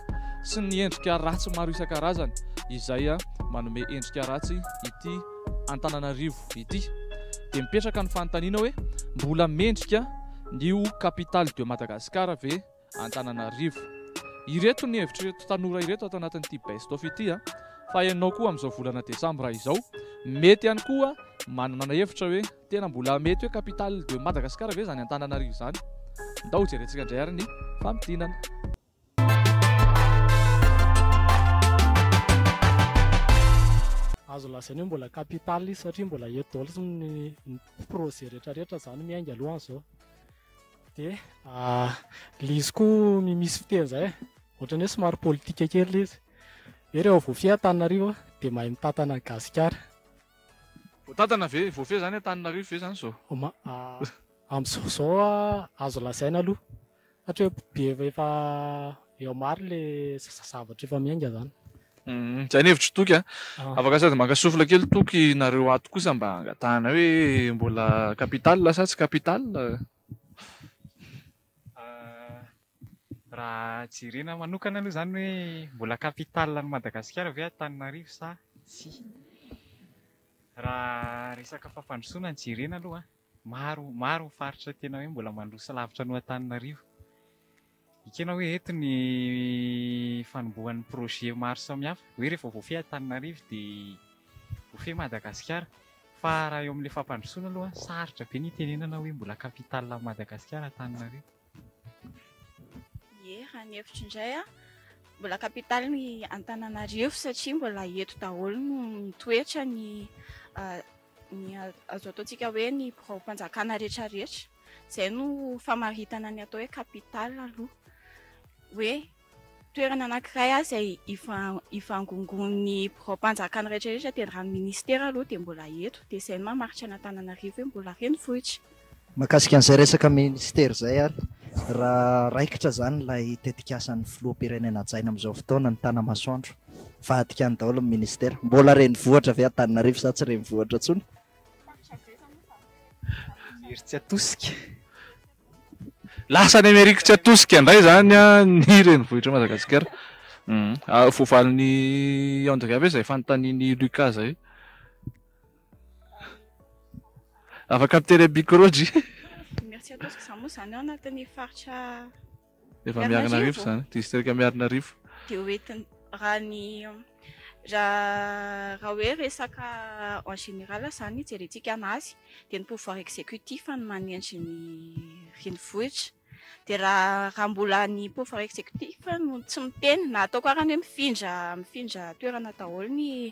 Sy ny endrika ratsy maro isan-karazany izay manome endrika ratsy ity Antananarivo ity. Dia mipetraka ny fanontaniana hoe mbola mendrika ny ho capitale de Madagascar ve Antananarivo. Ireto ny hevitr'ireto tanora ireto ato anatin'ity best of ity fa ianao koa amin'izao volana desambra izao mety ihany koa manana hevitra hoe tena mbola mety hoe capitale de Madagasikara ve izany Antananarivo izany? Ndao hojerentsika indray ary ny famintinana. Azo lazaina hoe mbola capitale izy satria mbola eto daholo ny ny projet rehetra rehetra izany miainga alohan'izao. Dia ilay izy koa misy fiteny izay, ohatran'ny hoe somary politika kely ilay izy. Hoe rehefa voafehy Antananarivo dia mahay mitantana an'i Gasikara. Voatantana ve? Voafehy izany Antananarivo ve izany izao? Amin'izao izao azo lazaina aloha. Satria be efa maro ilay zavatra efa miainga izany. Uhm, zay ny hevitro Toky a. Ah. Afaka sady maka souffle kely Toky nareo ato kosa mba angatahana hoe mbola capital sa tsy capital. Ah, raha jerena manokana aloha zany hoe mbola capital an'i Madagasikara ve Antananarivo sa tsia. Raha resaka fampandrosoana no jerena aloha, maro maro ny faritra tena hoe mbola mandroso lavitra noho Antananarivo. Ekena hoe eto ny fanombohan'ny projet maro samihafa, hoe rehefa voafehy Antananarivo dia voafehy Madagasikara, fa raha eo amin'ilay fampandrosoana aloha sarotra be ny hitenenana hoe mbola capitale an'i Madagasikara Antananarivo. Ie, raha ny hevitro indray an, mbola capitale ny Antananarivo satria mbola eto daholo no mitoetra ny ny azo ataontsika hoe ny biraom-panjakana rehetra rehetra. Izay no famaritana ny atao hoe capital aloha. Hoe toerana anankiray ah izay ivangongon'ny biraom-panjakana rehetra rehetra dia ny rano ministera aloha dia mbola eto dia izay no mamaritra an'Antananarivo hoe mbola renivohitra. Mahakasika an'izay resaka ministera izay ary raha raikitra izany ilay tetikasan'ny filoham-pirenena hajaina amin'izao fotoana ny Tanamasoandro fa adikany daholo ny ministera. Mbola renivohitra ve Antananarivo sa tsy renivohitra intsony? Hery tsy atosika. Lasa any Amerika tsy atosika indray izany ny renivohitr'i Madagasikara. Voavalin'ny Andrea ve izay fanontanian'i Luca izay? Afaka mitery am-bikoro Merci atosika izany moa izany ao anatin'ny faritra Efa Miarinarivo zany, distrika Miarinarivo. Dia hoentiny raha ny raha raha hoe resaka en général zany jerentsika anazy dia ny pouvoir exécutif no manendry ny renivohitra dia raha raha mbola ny pouvoir exécutif no tsy miteny na ataoko ary ny hoe mifindra mifindra toerana daholo ny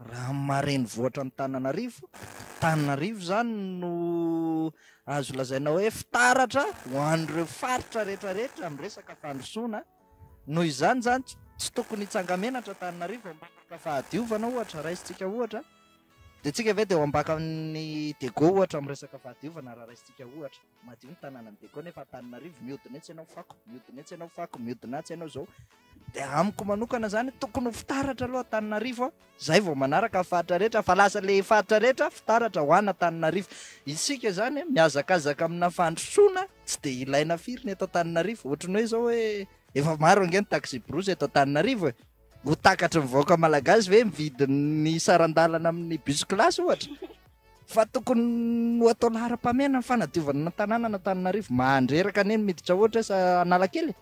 Raha ny maha renivohitra an'Antananarivo, Antananarivo izany no azo lazaina hoe fitaratra ho an'ireo faritra rehetrarehetra amin'ny resaka fandrosoana. Noho izany izany tsy tokony hitsanga-menatra Antananarivo ambaka fahadiovana ohatra, raisintsika ohatra. Dia tsika ve dia ho ambaka an'i Dego ohatra amin'ny resaka fahadiovana raha raisintsika ohatra. Madio ny tananan'i Déco nefa Antananarivo mihodina etsy ianao fako, mihodina etsy ianao fako, mihodina atsy ianao izao. Dia amiko manokana izany tokony ho fitaratra aloha Antananarivo a, izay vao manaraka ny faritra rehetra fa lasa ilay faritra rehetra fitaratra ho an'Antananarivo. Isika izany mihazakazaka amina fandrosoana tsy dia ilaina firy ny eto Antananarivo, ohatry ny hoe izao hoe efa maro ange ny taxi-brousse eto Antananarivo e, ho takatry ny vahoaka malagasy ve mividy ny saran-dalana amin'ny bus class ohatra? Fa tokony ho atao laharam-pahamehana ny fanadiovana ny tanàna an' Antananarivo. Mandreraka anie ny miditra ohatra sa Analakely e!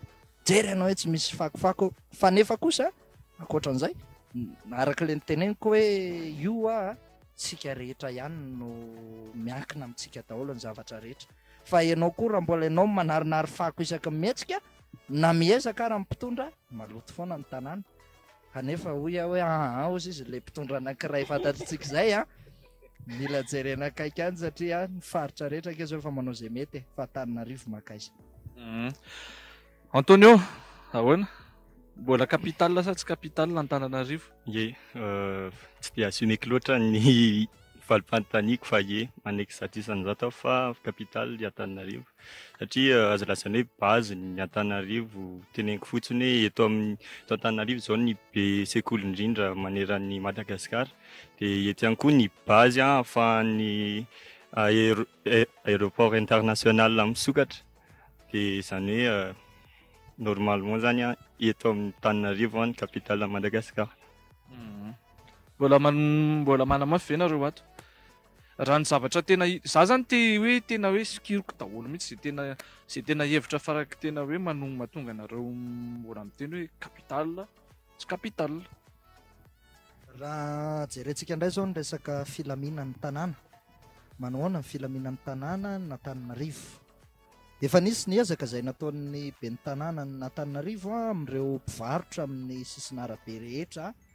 Jery ianao hoe tsy misy fakofako eo. Fa nefa kosa ankoatra an'izay, araka ilay noteneniko hoe io hoa a, isika rehetra ihany no miankina amintsika daholo ny zavatra rehetra. Fa ianao koa raha mbola ianao manarinary fako isaky ny mihetsika, na miezaka ara ny mpitondra, maloto foana ny tanàna. Kanefa hoy aho hoe aa hozy izy ilay mpitondra anankiray fantatritsika izay an! Mila jerena akaiky any satria ny faritra rehetra ange zao efa manao izay mety e! Fa Antananarivo makaiza? Antonio, ahoana? Mbola capital sa tsy capital Antananarivo? Ye, tsy dia assumer-ko loatra ny. valim-panontaniako fa ie manaiky zato isan' ny zato aho fa capitale i Antananarivo satria azo lazaina hoe base ny Antananarivo, teneniko fotsiny hoe eto amin'ny eto Antananarivo izao ny be sekoly indrindra maneran' i Madagasikara dia eto ihany koa ny base ahafahan'ny aero- aeroport international misokatra dia izany hoe normalement izany an eto amin'ny Antananarivo an ny capitale an'i Madagasikara. Mbola man mbola manamafy ve nareo ato? Raha ny zavatra tena hi- za zany te hoe tena hoe sokiriko daholo mihitsy ze tena ze tena hevitra faraky tena hoe mano- mahatonga anareo m- mbola miteny hoe capital tsy capital. Raha jerentsika indray zao ny resaka filaminan'ny tanàna, manao ahoana ny filaminan'ny tanàna any Antananarivo? Efa nisy ny ezaka izay nataon'ny ben'ny tanàna any Antananarivo amin'ireo mpivarotra amin'ny sisin'arabe rehetra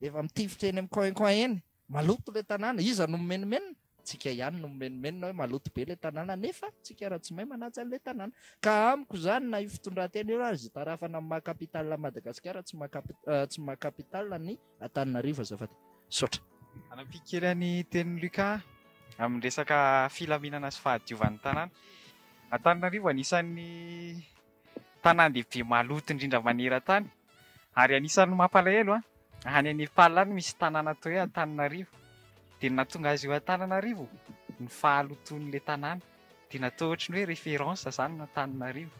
Efa mitifitra eny amin'ny coin coin eny. Maloto ilay tanàna. Iza no mimenomenona? Tsika ihany no mimenomenona hoe maloto be ilay tanàna nefa tsika raha tsy mahay manaja an'ilay tanàna. Ka amiko izany na io fitondran-tena io aza itarafana amin'ny maha capital an'i Madagasikara tsy maha tsy maha capital an'i Antananarivo azafady. Misaotra. Hanampy kely an'i tenin'i Luca amin'ny resaka filaminana sy fahadiovan'ny tanàna. Antananarivo anisan'ny tanàn-dehibe maloto indrindra maneran-tany ary anisan'ny mampalahelo any Nepal any misy tanàna toa hoe Antananarivo dia ny nahatonga azy io Antananarivo ny fahalotoan'ilay tanàna dia natao ohatry ny hoe référence izany ny Antananarivo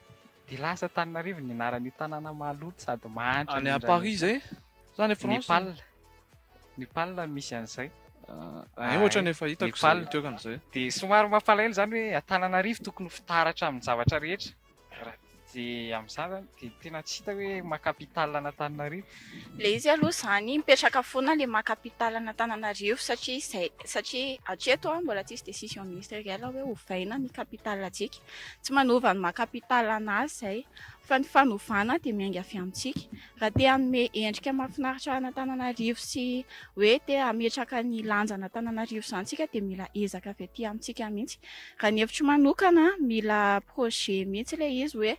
dia lasa Antananarivo ny anaran'io tanàna maloto sady mahantra any Paris izay sa any France? Nepal Nepal no misy an'izay ah, ohatra ny efa hitako Nepal toeran'izay dia somary mampalahelo izany hoe Antananarivo tokony ho fitaratra amin'ny zavatra rehetra Raha tsy amin'izany zany dia tena tsy hita hoe maha-capital an'Antananarivo. Ilay izy aloha izany, mipetraka foana ilay maha-capital an'Antananarivo satria izay, satria hatreto mbola tsy nisy décision ministériel hoe ovaina ny capital antsika. Tsy manova ny maha-capital an'azy izay fa ny fanovana dia miainga avy amintsika. Raha te hanome endrika mahafinaritra an'Antananarivo sy hoe te hametraka ny lanjan'Antananarivo izany isika dia mila ezaka avy aty amintsika mihitsy. Raha ny hevitro manokana, mila projet mihitsy ilay izy hoe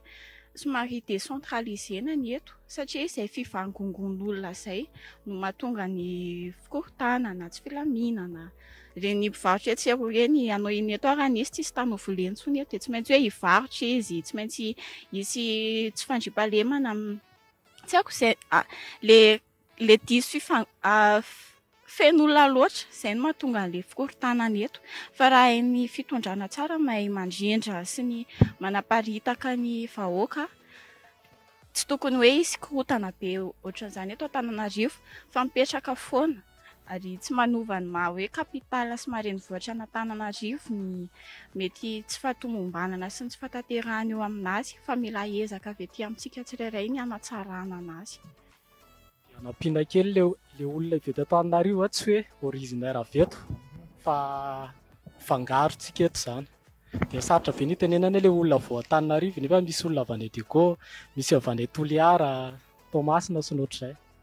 somary hi-décentraliser-na ny eto satria izay fivangongon'olona izay no mahatonga ny fikorontanana, tsy filaminana. ireny mpivarotra etsy sy eroa ireny hanao inona eto ary nisy tsisy tany ho voleny intsony eto dia tsy maintsy hoe hivarotra izy, tsy maintsy hisy tsy fandriampahalemana, tsy haiko izay, ilay ilay diso fifan- feno olona loatra, izay no mahatonga an'ilay fikorontanana eto fa raha hain'ny fitondrana tsara ny mahay mandrindra sy ny manaparitaka ny vahoaka, tsy tokony hoe hisy korontana be ohatran'izany eto Antananarivo fa mipetraka foana. ary tsy manova ny maha hoe capitale sy maha renivohitra an'Antananarivo ny mety tsy fahatomombanana sy ny tsy fahatanterahana eo amin'azy fa mila ezaka avy aty amintsika tsirairay ny hanatsarana an'azy. Dia nampiana kely le le olona avy eto Antananarivo a, tsy hoe originaire avy eto fa fangarontsika eto zany, dia sarotra be ny hitenenana hoe le olona avy ao Antananarivo nefa misy olona avy any Adego, misy avy any Toliara, Toamasina sy ny ohatr'izay.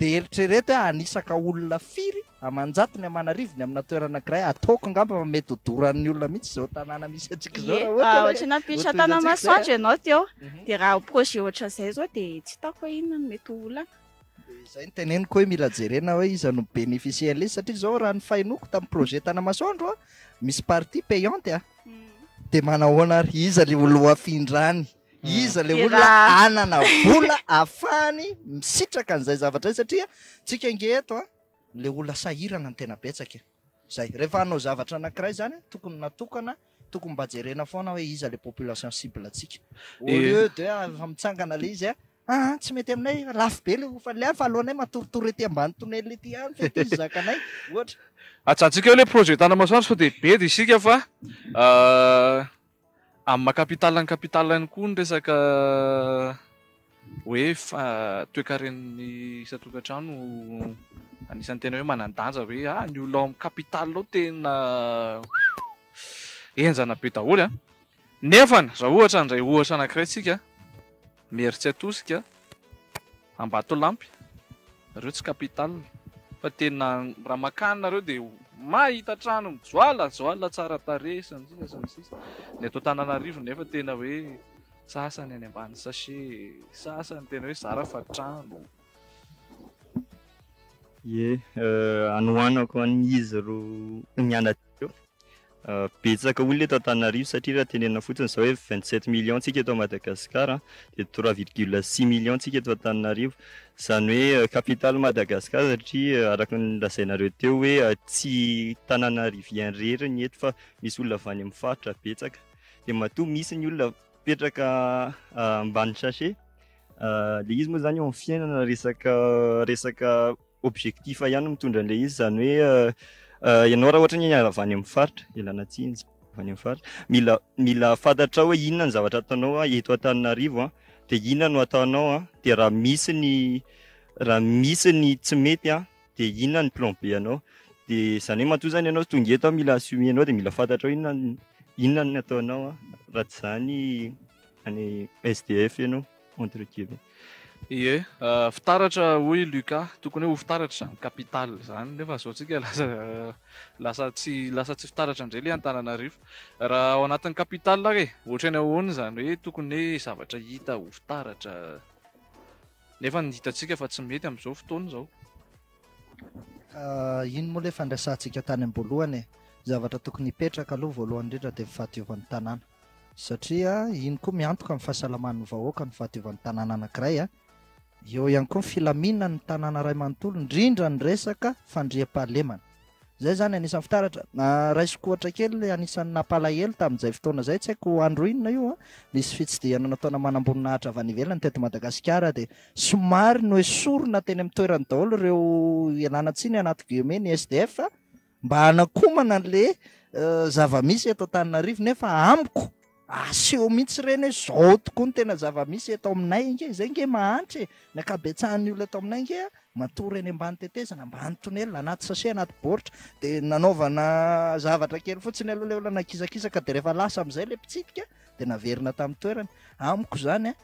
Dia eritrereto hoe hanisaka olona firy aman-jato ny aman'arivony amina toerana anankiray, ataoko angamba fa mety ho doran'ny olona mihitsy izao tanàna misy antsika izao raha ohatra hoe Ohatra nampisy an-tanamasoandro ianao teo, dia raha ho projet ohatran'izay izao dia tsy hitako hoe inona no mety ho olana. Dia izay no teneniko hoe mila jerena hoe iza no mi-beneficier an'ilay izy satria izao raha ny fahenoako tamin'ny projet tanamasoandro, misy partie payante dia manahoana ary, iza ilay ho lohafindrany? Iza ilay olona hanana vola ahafahany misitraka an'izay zavatra izay satria tsika ange eto an, ilay olona sahirana no tena betsaka e. Izay. Rehefa hanao zavatra anankiray izany an, tokony natokana, tokony mba jerena foana hoe iza ilay population cible antsika. Au lieu de efa mitsangana ilay izy an, aa tsy mety aminay, lafo be ilay hofan'ny lay, fa aloanay matoritory ety ambany tonelina ety ihany fa ity izy zakanay. Ohatra. Ajanontsika eo ilay projet tanamasoandro sao dia be dia isika fa. Amin'ny maha capital ny capital ihany koa ny resaka hoe toekaren'ny isan-tokantrano anisan'ny tena hoe manan-danja hoe ah ny olona ao amin'ny capital ao tena henjana be daholo an! Nefa raha ohatra handray ohatra anankiray isika Meritsiatosika, Ambatolampy, reo tsy capital fa tena raha makany nareo dia mahita trano mijoala joala tsara tarehy sy ny sisa sy ny sisa, ny eto Antananarivo nefa tena hoe sasany any ambany sachet, sasany tena hoe zara fa trano. Ye, anohanako an'izy roa mianadahy. betsaka olona eto Antananarivo satria raha tenenina fotsiny izao hoe vingt sept millions tsika eto Madagascar dia trois virgule six millions tsika eto Antananarivo izany hoe capitale Madagascar satria araka ny lazainareo teo hoe tsy tanàna rivière irery ny eto fa misy olona avy any amin'ny faritra betsaka dia matoa misy ny olona mipetraka ambany sachet ilay izy moa izany eo amin'ny fiainana resaka resaka objectif ihany mitondra an'ilay izy izany hoe ianao raha ohatra ny avy any amin'ny faritra ilana tsiny avy any amin'ny faritra mila mila fantatra hoe inona ny zavatra ataonao eto Antananarivo a dia inona no ataonao a dia raha misy ny raha misy ny tsy mety a dia inona ny plan B anao dia izany hoe matoa izany ianao tonga eto mila assumer anao dia mila fantatra hoe inona inona ny ataonao a raha tsy izany any SDF ianao entre guillemets. Ie, fitaratra hoy Luca, tokony hoe ho fitaratra izany capital izany nefa zao tsika lasa lasa tsy lasa tsy fitaratra ndray le Antananarivo. Raha ao anatin'ny capital ary e, ohatrany ahoana izany hoe tokony hoe zavatra hita ho fitaratra nefa ny hitantsika fa tsy mety amin'izao fotoana izao. Iny moa le fandraisantsika tany am-boalohany e, zavatra tokony hipetraka aloha voalohany indrindra dia ny fahadiovan'ny tanàna. satria iny koa miantoka amin'ny fahasalaman'ny vahoaka ny fahadiovan'ny tanàna anankiray a, eo ihany koa ny filaminan'ny tanàna iray manontolo indrindra ny resaka fandriampahalemana. Izay izany anisan'ny fitaratra. Raisiko ohatra kely anisan'ny nampalahelo tamin'izay fotoana izay, tsy haiko andro inona io a, nisy fitsidihana nataona manamboninahitra avy any ivelany teto Madagasikara dia somary noesorina teny amin'ny toerany daholo ireo ialana tsiny anaty guillemets ny SDF, mba hanakomana anle zavamisy eto Antananarivo nefa amiko aseho mihitsy ireny hoe zao tokoa ny tena zavamisy eto aminay ange izay nge mahantra e, ny ankabetsahan'ny olona eto aminay nge matory eny ambany tetezana, ambany tonelina, anaty sachet, anaty baoritra, de nanaovana zavatra kely fotsiny aloha le olona nakisakisaka de rehefa lasa amizay le mpitsidika de naverina tamin'ny toerany, amiko zany a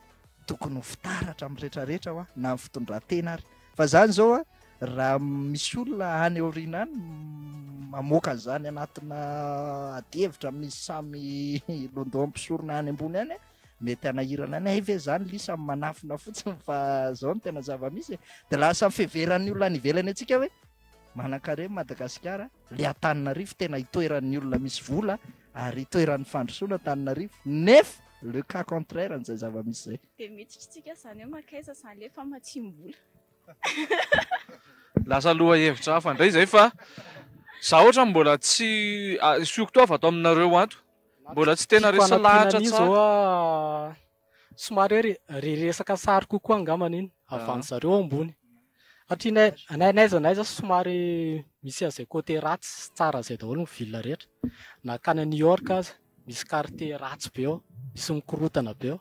tokony ho fitaratra amin'ny retraretra hoa na ny fitondratena ary. Fa zany zao a, raha misy olona any aoriana any mamoaka an'izany anatina adihevitra amin'izy samy londohan'ny mpisorona any ambony any, mety hanahirana any, hay ve zany lisa manafina fotsiny fa zao no tena zava-misy e. Dia lasa fiheveran'ny olona any ivelany antsika hoe manan-karena Madagasikara, le Antananarivo tena itoeran'ny olona misy vola ary itoeran'ny fandrosoana Antananarivo, nefa le cas contraire an'izay zava-misy izay. Dia miditra tsika izany hoe makaiza izany ilay famatsiam-bola. Lasa lohahevitra hafa indray izay fa za ohatra mbola tsy surtout avy ato aminareo ato mbola tsy tena resy lahatra tsara. Somary hoe re resaka sary kokoa angambany iny avan'ny zareo ambony. Satria na na n'aiza n'aiza somary misy an'izay côté ratsy sy tsara izay daholo ny ville rehetra. Na akany New York aza misy quartier ratsy be ao, misy mikorotana be ao.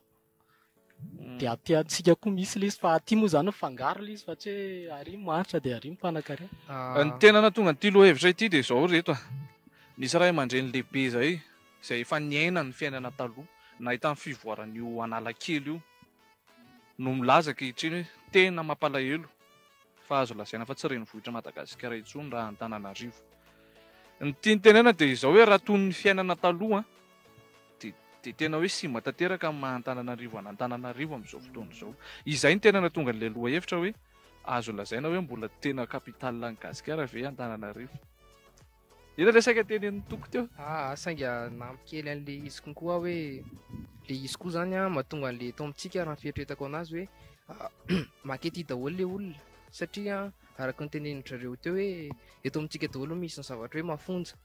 Mm. Dia aty antsika koa misy lisy fa aty moa zany fangaro lisy fa tsy hoe ary mahantra dia ary mpanan-karena. Ah. Ny tena natonga an'ity lohahevitra ity dia izao ry reto ah. Nisy ray aman-dreny lehibe izay izay efa niaina ny fiainana taloha, nahita ny fivoaran'io Analakely io no milaza ankehitriny hoe tena mampalahelo fa azo lazaina fa tsy renivohitr'i Madagasikara intsony raha Antananarivo. Ny tiany tenena dia izao hoe raha toy ny fiainana taloha Dia tena hoe simba tanteraka amin'ny maha Antananarivo an'Antananarivo amin'izao fotoana izao. Izay no tena nahatonga an'ilay lohahevitra hoe azo lazaina hoe mbola tena capitale an'i Gasikara ve Antananarivo. Inona ilay saika tenenin'i Toky teo? Aa sainga nampy kely an'ilay izy konkoa aho hoe ilay izy koa izany an, mahatonga an'ilay eto amintsika raha ny fieritreretako an'azy hoe maka ety daholo ilay olona satria araka ny tenenin-dry zareo teo hoe eto amintsika daholo no misy ny zavatra hoe mafonja.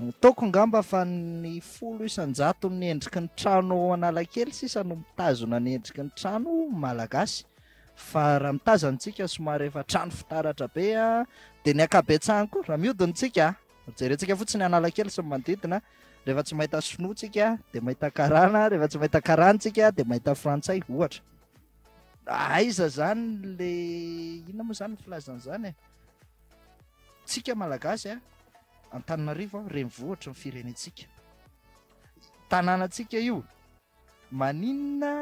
Ataoko angamba fa ny folo isan-jaton'ny endriky ny trano ao Analakely sisa no mitazona ny endriky ny trano malagasy. Fa raha mitazana antsika somary efa trano fitaratra be dia ny ankabetsahany koa raha mihodina isika, jerentsika fotsiny Analakely sy ny manodidina, rehefa tsy mahita sinoa isika dia mahita karana, rehefa tsy mahita karana isika dia mahita frantsay ohatra. Aiza izany ilay inona moa izany ny filazana izany e? Tsika malagasy a! Antananarivo an, renivohitry ny firenentsika, tanànantsika io, maninona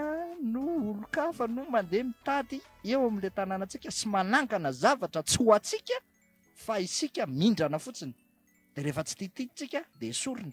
no olon-kafa no mandeha mitady eo amin'ilay tanànantsika sy manangana zavatra tsy ho antsika fa isika mindrana fotsiny, dia rehefa tsy tia tia tsika dia esoriny.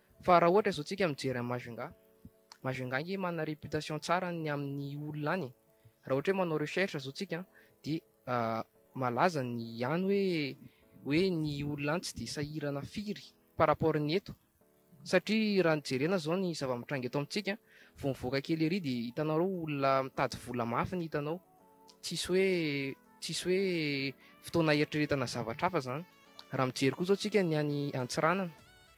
Fa raha ohatra izao tsika mijery an'i Majunga, Majunga ange manana réputation tsara ny amin'ny olona any e! Raha ohatra hoe manao recherche izao tsika an, dia malaza ny any hoe hoe ny olona any tsy dia sahirana firy par rapport ny eto, satria raha ny jerena izao ny zava-mitranga eto amintsika, vao mivoaka kely ery dia hitanareo olona mitady vola mafy ny hitanao, tsisy hoe tsisy hoe fotoana hieritreretana zavatra hafa izany. Raha mijery koa izao tsika ny any Antsiranana,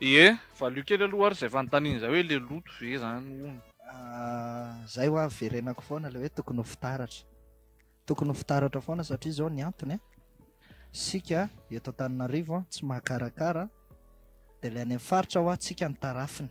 Ie, valio kely aloha ary izay fanontaniana izay hoe le loto ve zany hono. Ah, zay ho avy verenako foana le hoe tokony ho fitaratra. Tokony ho fitaratra foana satria izao ny antony a. Sika eto Antananarivo tsy mahakarakara dia le any amin'ny faritra hoa tsika ny tarafiny.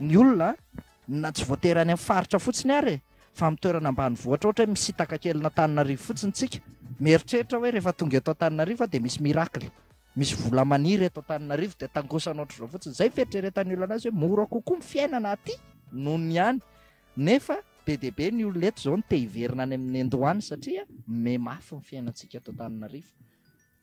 ny olona na tsy voatery any amin'ny faritra fotsiny ary e fa amin'ny toerana ambanivohitra ohatra hoe misitaka kelina Antananarivo fotsiny tsika mieritreritra hoe rehefa tonga eto Antananarivo dia misy miracle misy vola maniry eto Antananarivo dia tangosana ohatr'izao fotsiny izay fieritreretan'ny olona azy hoe mora kokoa ny fiainana aty noho ny any nefa be dia be ny olona eto izao no te hiverina any amin'ny endo any satria memafy ny fiainantsika eto Antananarivo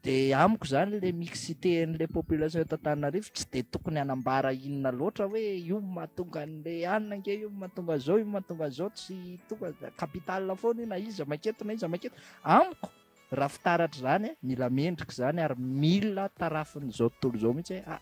De amiko zany le mixité anle population eto Antananarivo tsy de tokony hanambara inona loatra hoe io no mahatonga anle any na nge io no mahatonga anzao io no mahatonga anzao tsy tonga de capital foana io na iza maketo na iza maketo amiko raha fitaratra zany mila mendrika zany ary mila tarafin'izao tontolo izao mihitsy hoe ah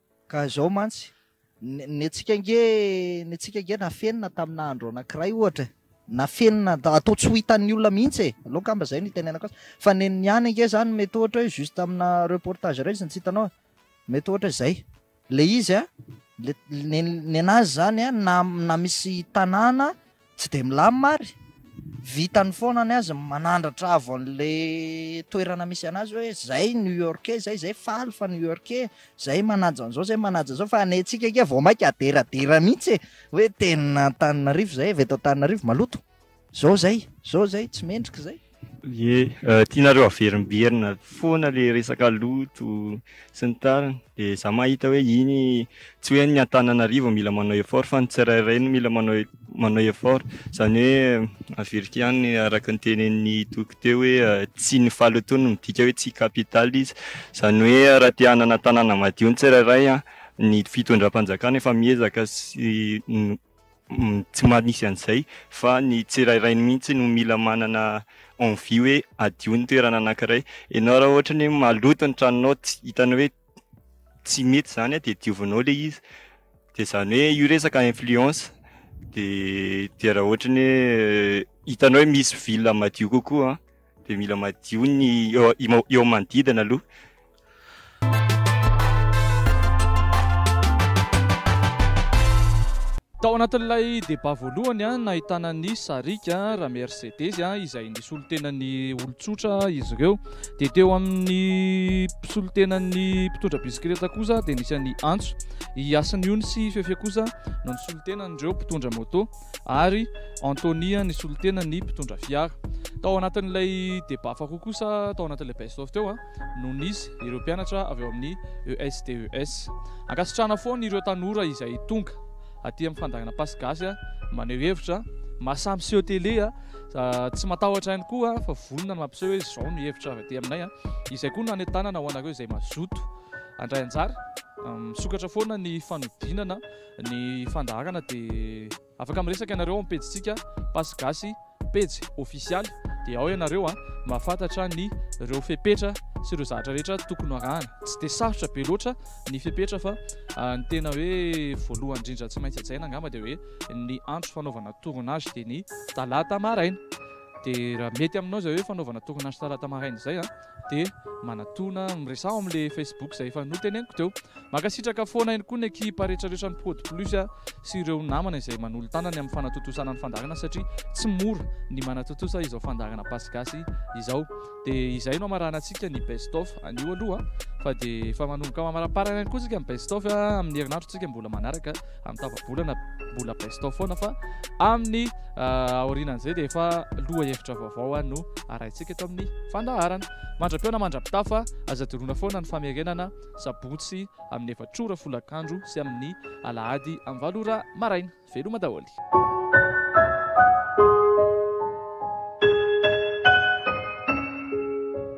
Ka izao mantsy, ny antsika ange, ny antsika ange nafenina tamina andro anankiray ohatra e, nafenina atao tsy ho hitan'ny olona mihitsy e, aleo angamba izay no hitenenako azy, fa nen'ny ihany ange izany mety ohatra hoe juste amina reportage iray izy no tsy hitanao e, mety ohatra hoe izay, ilay izy an, ilay nen'azy izany an, na misy tanàna, Tsy dia milamina ary vitany foana ny azy manandratra avo an'le toerana misy anazy hoe zay New Yorkais zay zay faly fa New Yorkais zay manaja an'izao zay manaja zao fa ny antsika ange vao mainka aderadera mihitsy e hoe tena Antananarivo zay avy eto Antananarivo maloto zao zay zao zay tsy mendrika zay Ie, tianareo averimberina foana ilay resaka loto sy ny tariny, dia za mahita hoe iny tsy hoe ny Antananarivo mila manao effort fa ny tsirairay no mila manao manao effort, izany hoe averiko ihany araka ny tenenin'i Toky teo hoe tsy ny fahalotoana no midika hoe tsy capital izy, izany hoe raha te hanana tanàna madio ny tsirairay an, ny fitondram-panjakana efa miezaka sy Tsy manisy an'izay fa ny tsirairay mihitsy no mila manana envie hoe hadio ny toerana anankiray. Ianao raha ohatra ny hoe maloto ny tranonao, tsy- hitanao hoe tsy mety izany dia diovinao ilay izy. Dia izany hoe io resaka influence. Dia dia raha ohatra ny hoe hitanao hoe misy ville madio kokoa an. dia mila madio ny eo eo amin'ny manodidina aloha. Tao anatin'ilay débat voalohany a, nahitana ny Sariaka, Ramercedes a, izay nisolontenan'ny olon-tsotra izy ireo. Dia teo amin'ny mpisolontenan'ny mpitondra bisikileta kosa dia nisy an'i Antso. I Hasiniony sy Fefia kosa no nisolontenan'ireo mpitondra moto. ary Antonia nisolotena ny mpitondra fiara. Tao anatin'ilay débat faharoa kosa tao anatin'ilay best of teo no nisy ireo mpianatra avy ao amin'ny ESTES. Ankasitrahana foana ireo tanora izay tonga aty amin'ny fandaharana Pasy Gasy maneho hevitra. Mahasahy miseho télé, tsy matahotra ihany koa fa vonona ny mampiseho hoe izao ny hevitra avy aty aminay. Izay koa no hanentanana ho anareo izay mazoto handray anjara. Misokatra foana ny fanodinana. Ny fandaharana dia afaka miresaka ianareo ao amin'ny pejintsika Pass Gasy pejy ofisialy dia ao ianareo an mahafantatra ny ireo fepetra sy ireo zavatra rehetra tokony hoarahana. Tsy dia sarotra be loatra ny fepetra fa ny tena hoe voalohany indrindra tsy maintsy hajaina angamba dia hoe ny andro fanaovana tournage dia ny talata maraina. Dia raha mety aminao izay hoe fanaovana tournage talata maraina izay an. dia manatona miresaho amle Facebook zay efa noteneniko teo. Mankasitraka foana ihany koa ny ekipa rehetrarehetra ny Prod Plus sy ireo namana izay manolo-tanana ny amin'ny fanatontosana ny fandaharana satria tsy mora ny manatontosa izao fandaharana Basy Gasy izao. Dia izay no amarahanantsika ny Best Of anio aloha fa dia efa manomboka mamaraparana ihany koa isika ny Best Of amin'ny herinandro tsika mbola manaraka. amin'ny tapa-bolana mbola best of foana fa amin'ny ah, aorianan'izay dia efa loha hevitra vaovao ah, no arahintsika eto amin'ny fandaharana mandra-piona mandra-pitafa aza doroana foana ny famerenana sabotsy amin'ny efatrora folakandro sy amin'ny alahady amin'ny valora maraina veloma daholo